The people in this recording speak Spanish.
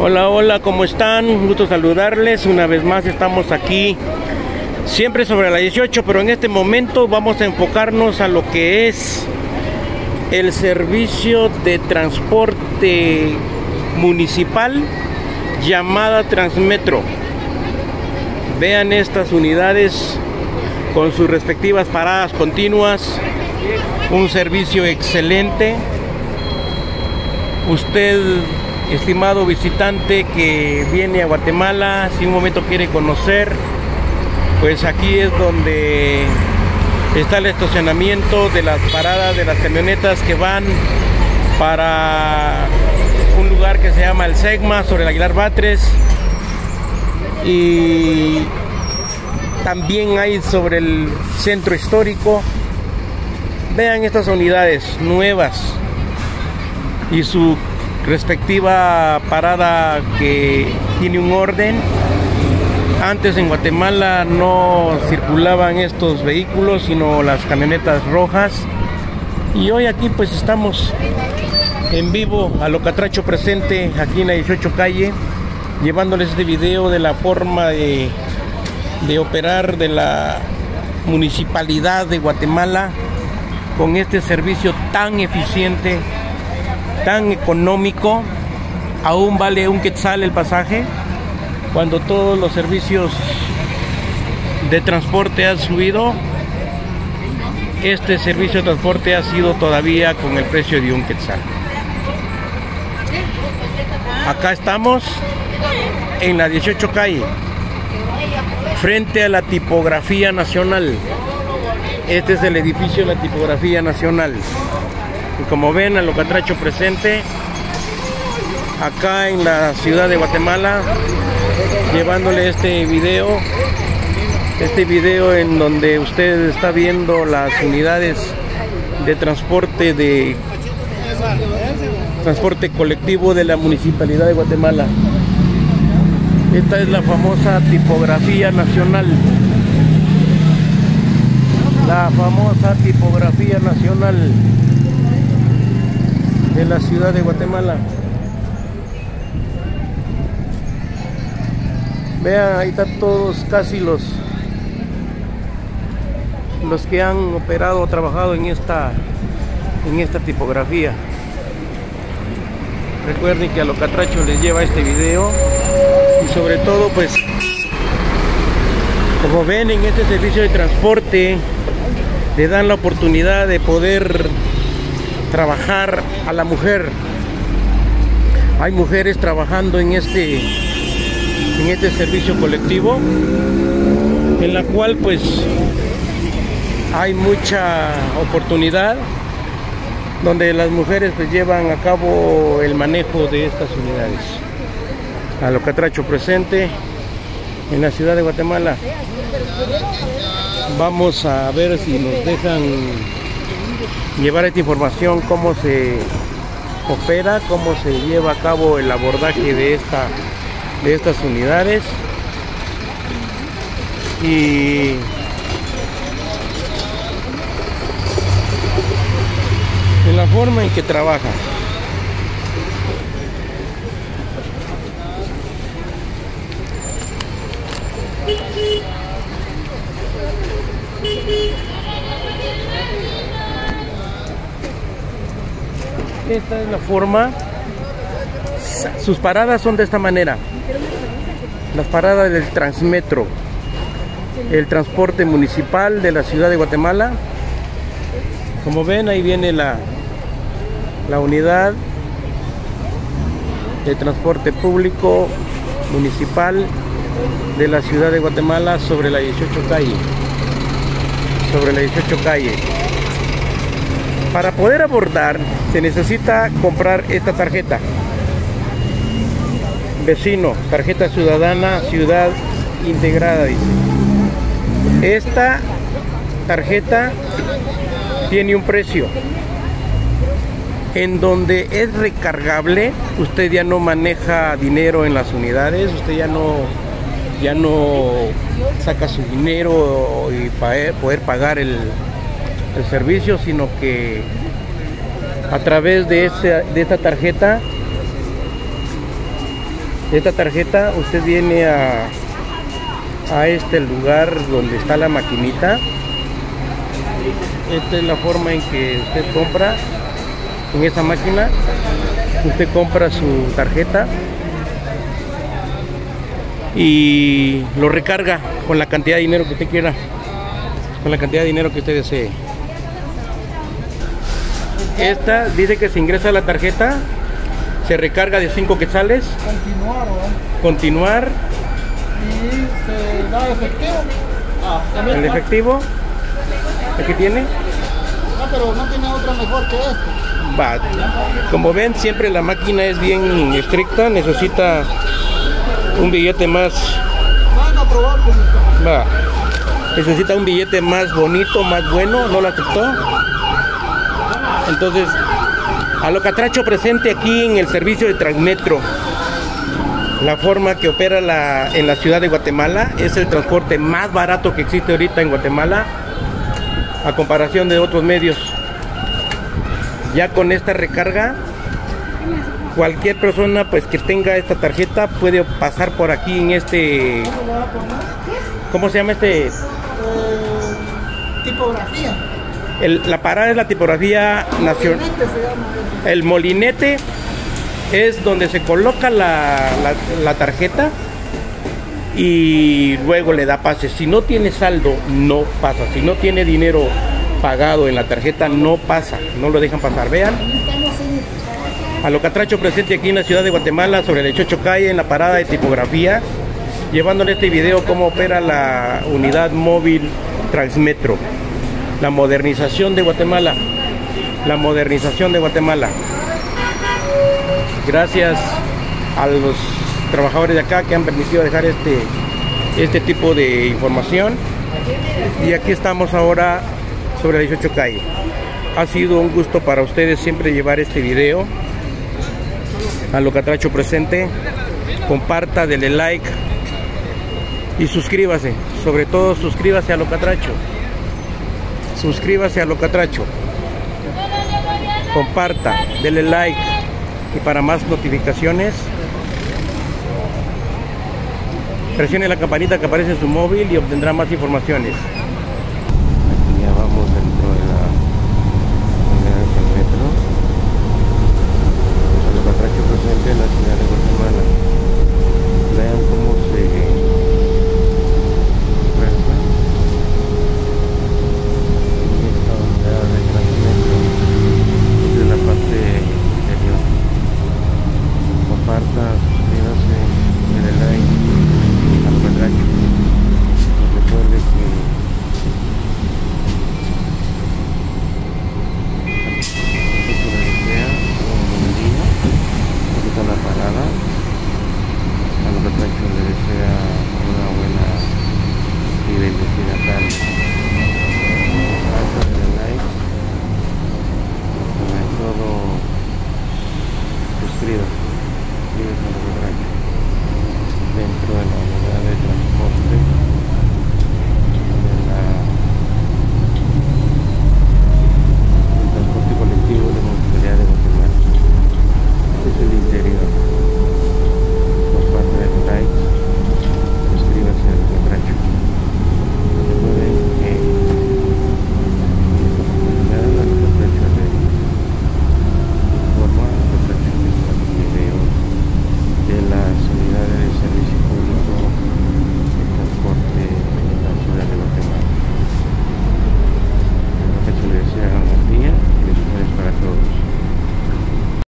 Hola, hola, ¿cómo están? Un gusto saludarles. Una vez más estamos aquí, siempre sobre la 18, pero en este momento vamos a enfocarnos a lo que es el servicio de transporte municipal llamada Transmetro. Vean estas unidades con sus respectivas paradas continuas. Un servicio excelente. Usted, estimado visitante que viene a Guatemala, si un momento quiere conocer, pues aquí es donde está el estacionamiento de las paradas de las camionetas que van para un lugar que se llama el Segma sobre el Aguilar Batres. Y también hay sobre el centro histórico. Vean estas unidades nuevas y su respectiva parada que tiene un orden antes en Guatemala no circulaban estos vehículos sino las camionetas rojas. Y hoy aquí pues estamos en vivo a Locatracho presente aquí en la 18 calle llevándoles este video de la forma de, de operar de la municipalidad de Guatemala con este servicio tan eficiente, tan económico, aún vale un quetzal el pasaje, cuando todos los servicios de transporte han subido, este servicio de transporte ha sido todavía con el precio de un quetzal. Acá estamos en la 18 calle, frente a la tipografía nacional. Este es el edificio de la tipografía nacional. Y como ven, a Locatracho presente, acá en la ciudad de Guatemala, llevándole este video, este video en donde usted está viendo las unidades de transporte de transporte colectivo de la municipalidad de Guatemala. Esta es la famosa tipografía nacional. La famosa tipografía nacional de la ciudad de Guatemala. Vean, ahí están todos casi los los que han operado o trabajado en esta en esta tipografía. Recuerden que a Locatracho les lleva este video y sobre todo pues como ven en este servicio de transporte le dan la oportunidad de poder trabajar a la mujer hay mujeres trabajando en este en este servicio colectivo en la cual pues hay mucha oportunidad donde las mujeres pues llevan a cabo el manejo de estas unidades a lo catracho presente en la ciudad de Guatemala. Vamos a ver si nos dejan llevar esta información, cómo se opera, cómo se lleva a cabo el abordaje de, esta, de estas unidades. Y en la forma en que trabaja. Esta es la forma. Sus paradas son de esta manera. Las paradas del Transmetro. El transporte municipal de la ciudad de Guatemala. Como ven, ahí viene la, la unidad de transporte público municipal de la ciudad de Guatemala sobre la 18 calle. Sobre la 18 calle. Para poder abordar se necesita comprar esta tarjeta. Vecino, tarjeta ciudadana, ciudad integrada. Esta tarjeta tiene un precio en donde es recargable, usted ya no maneja dinero en las unidades, usted ya no ya no saca su dinero y poder pagar el, el servicio, sino que a través de, este, de esta tarjeta esta tarjeta usted viene a, a este lugar donde está la maquinita. Esta es la forma en que usted compra en esa máquina. Usted compra su tarjeta y lo recarga con la cantidad de dinero que usted quiera, con la cantidad de dinero que usted desee. Esta dice que se ingresa la tarjeta, se recarga de 5 quetzales. Continuar, ¿no? Continuar. Y se da efectivo. Ah, también El efectivo. Aquí tiene. Ah, pero no tiene otra mejor que este. Va. Como ven, siempre la máquina es bien estricta. Necesita un billete más. Van a probar con. Va. Necesita un billete más bonito, más bueno. No lo aceptó. Entonces, a lo catracho presente aquí en el servicio de Transmetro. La forma que opera en la ciudad de Guatemala es el transporte más barato que existe ahorita en Guatemala a comparación de otros medios. Ya con esta recarga, cualquier persona pues que tenga esta tarjeta puede pasar por aquí en este. ¿cómo se llama este? Eh, tipografía. La parada es la tipografía nacional. El molinete es donde se coloca la, tarjeta y luego le da pase. Si no tiene saldo, no pasa. Si no tiene dinero pagado en la tarjeta, no pasa. No lo dejan pasar. Vean. A lo catracho presente aquí en la ciudad de Guatemala, sobre el 18 calle, en la parada de tipografía, llevándole este video cómo opera la unidad móvil Transmetro. La modernización de Guatemala. La modernización de Guatemala. Gracias a los trabajadores de acá que han permitido dejar este, este tipo de información. Y aquí estamos ahora sobre el 18 calle. Ha sido un gusto para ustedes siempre llevar este video a lo catracho presente. Comparta, dele like y suscríbase. Sobre todo suscríbase a lo catracho. Suscríbase a lo catracho. Comparta, dele like y para más notificaciones presione la campanita que aparece en su móvil y obtendrá más informaciones.